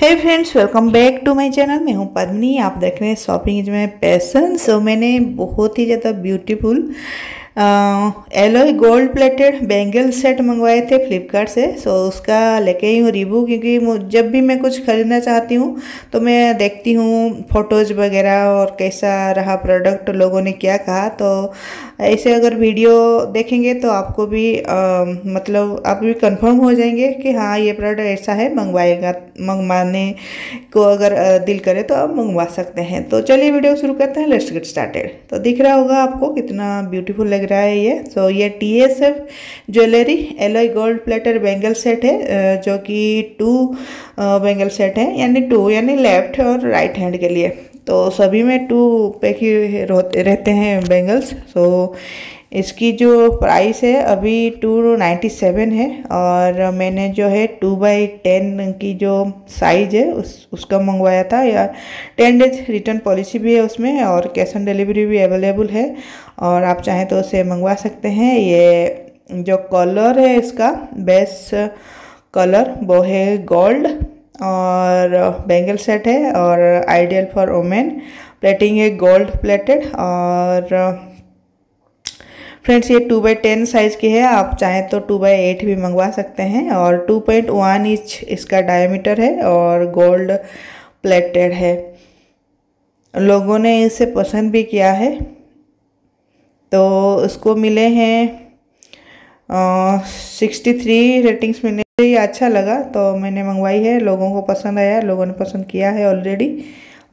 Hey friends welcome back to my channel मैं हूँ पद्मनी, आप देख रहे हैं shopping is my passion so मैंने बहुत ही ज़्यादा beautiful alloy gold plated bangle set मंगवाए थे फ्लिपकार्ट से सो उसका लेके ही हूँ रिव्यू क्योंकि जब भी मैं कुछ ख़रीदना चाहती हूँ तो मैं देखती हूँ फ़ोटोज़ वगैरह और कैसा रहा प्रोडक्ट लोगों ने क्या कहा तो ऐसे अगर वीडियो देखेंगे तो आपको भी आ, मतलब आप भी कंफर्म हो जाएँगे कि हाँ ये प्रोडक्ट ऐसा है मंगवाएगा मंगवाने को अगर दिल करे तो आप मंगवा सकते हैं। तो चलिए वीडियो शुरू करते हैं लेट्स गेट स्टार्टेड तो दिख रहा होगा आपको कितना ब्यूटीफुल लग रहा है ये। तो ये T S F jewellery alloy gold plated bangle set है जो कि टू बेंगल सेट है, यानी टू यानी लेफ़्ट और राइट हैंड के लिए। तो सभी में टू पैक ही रहते हैं बेंगल्स सो इसकी जो प्राइस है, अभी टू नाइन्टी सेवन है और मैंने जो है टू बाई टेन की जो साइज़ है, उस, उसका मंगवाया था। या टेन डेज़ रिटर्न पॉलिसी भी है उसमें और कैश ऑन डिलीवरी भी अवेलेबल है और आप चाहें तो उसे मंगवा सकते हैं। ये जो कलर है इसका बेस्ट कलर वो है गोल्ड और बैंगल सेट है और आइडियल फॉर वोमेन प्लेटिंग है गोल्ड प्लेटेड और फ्रेंड्स, ये टू बाई टेन साइज़ की है। आप चाहें तो टू बाई एट भी मंगवा सकते हैं और टू पॉइंट वन इंच इसका डायमीटर है और गोल्ड प्लेटेड है। लोगों ने इसे पसंद भी किया है। तो इसको मिले हैं सिक्सटी थ्री रेटिंग्स मिले ये अच्छा लगा। तो मैंने मंगवाई है, लोगों को पसंद आया, लोगों ने पसंद किया है ऑलरेडी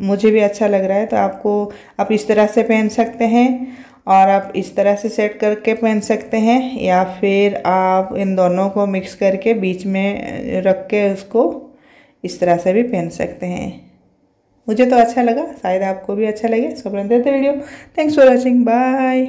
मुझे भी अच्छा लग रहा है। तो आपको, आप इस तरह से पहन सकते हैं। और आप इस तरह से सेट करके पहन सकते हैं या फिर आप इन दोनों को मिक्स करके बीच में रख के उसको इस तरह से भी पहन सकते हैं। मुझे तो अच्छा लगा, शायद आपको भी अच्छा लगे। सो देते video thanks for watching bye